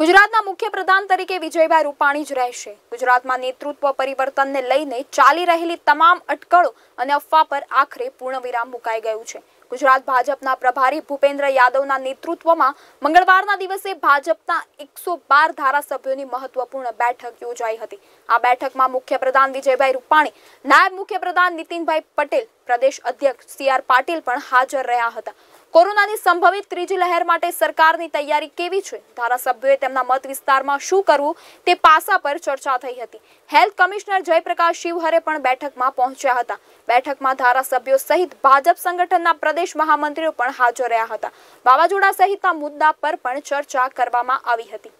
ગુજરાતના મુખ્યપ્રધાન તરીકે વિજયભાઈ રૂપાણી જ રહેશે. ગુજરાતમાં નેતૃત્વ પરિવર્તનને લઈને ચાલી રહેલી તમામ અટકળો અને અફવા પર આખરે પૂર્ણવિરામ મુકાઈ ગયું છે. ગુજરાત ભાજપના પ્રભારી ભૂપેન્દ્ર યાદવના નેતૃત્વમાં મંગળવારના દિવસે ભાજપના એકસો બાર ધારાસભ્યોની મહત્વપૂર્ણ બેઠક યોજાઈ હતી. આ બેઠકમાં મુખ્યપ્રધાન વિજયભાઈ રૂપાણી, નાયબ મુખ્યપ્રધાન નીતિનભાઈ પટેલ, પ્રદેશ અધ્યક્ષ સી આર પાટીલ પણ હાજર રહ્યા હતા. કોરોનાની સંભવિત ત્રીજી લહેર માટે સરકારની તૈયારી કેવી છે? ધારાસભ્યોએ તેમના મત વિસ્તારમાં શું કરવું તે પાસા પર ચર્ચા થઈ હતી. હેલ્થ કમિશનર જયપ્રકાશ શિવહરે પણ બેઠકમાં પહોંચ્યા હતા. બેઠકમાં ધારાસભ્યો સહિત ભાજપ સંગઠનના પ્રદેશ મહામંત્રીઓ પણ હાજર રહ્યા હતા. વાવાઝોડા સહિતના મુદ્દા પર પણ ચર્ચા કરવામાં આવી હતી.